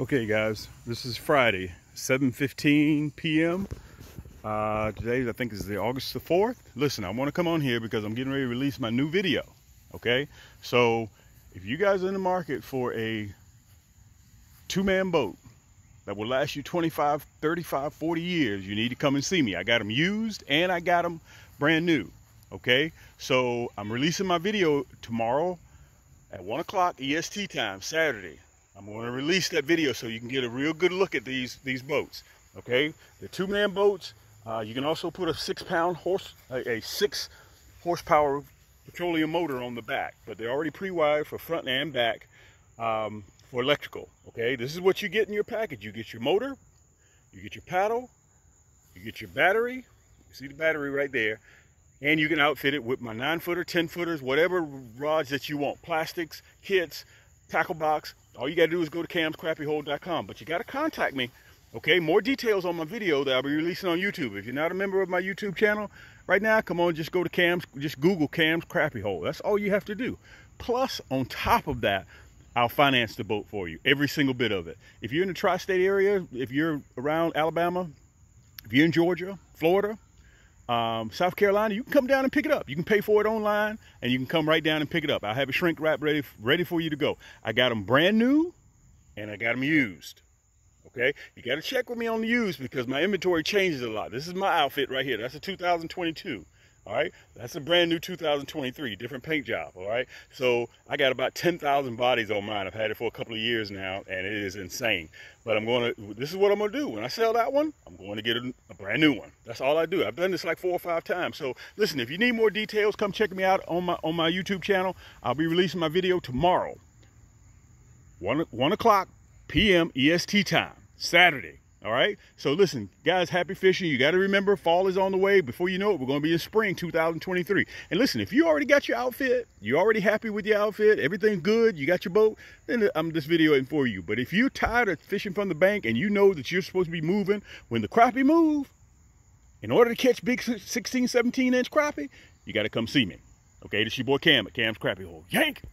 Okay guys, this is Friday, 7.15 p.m. Uh, today I think is the August the 4th. Listen, I want to come on here because I'm getting ready to release my new video. Okay, so if you guys are in the market for a two-man boat that will last you 25, 35, 40 years, you need to come and see me. I got them used and I got them brand new. Okay, so I'm releasing my video tomorrow at 1 o'clock EST time, Saturday. I'm going to release that video so you can get a real good look at these these boats. Okay, the two-man boats. Uh, you can also put a six-pound horse, a, a, six horsepower petroleum motor on the back, but they're already pre-wired for front and back um, for electrical. Okay, this is what you get in your package. You get your motor, you get your paddle, you get your battery. You see the battery right there. And you can outfit it with my nine footer, 10 footers, whatever rods that you want, plastics, kits, tackle box, all you got to do is go to camscrappiehole.com. But you got to contact me. Okay, more details on my video that I'll be releasing on YouTube. If you're not a member of my YouTube channel, right now, come on, just go to Cam's, just Google Cam's Crappie Hole. That's all you have to do. Plus, on top of that, I'll finance the boat for you, every single bit of it. If you're in the tri-state area, if you're around Alabama, if you're in Georgia, Florida, um, South Carolina, you can come down and pick it up. You can pay for it online, and you can come right down and pick it up. I have a shrink wrap ready, ready for you to go. I got them brand new, and I got them used. Okay, you got to check with me on the used because my inventory changes a lot. This is my outfit right here. That's a 2022 all right? That's a brand new 2023 different paint job all right? So i got about 10,000 bodies on mine. I've had it for a couple of years now and it is insane. But i'm going to this is what i'm going to do. When i sell that one i'm going to get a, a, brand new one. That's all i do. I've done this like four or five times. So listen if you need more details come check me out on my on my youtube channel. I'll be releasing my video tomorrow. One one o'clock p.m est time saturday all right. So listen, guys, happy fishing. You got to remember fall is on the way. Before you know it, we're going to be in spring 2023. And listen, if you already got your outfit, you're already happy with your outfit, everything's good, you got your boat, then I'm just videoing for you. But if you're tired of fishing from the bank and you know that you're supposed to be moving when the crappie move, in order to catch big 16, 17 inch crappie, you got to come see me. Okay, this your boy Cam at Cam's Crappie Hole. Yank!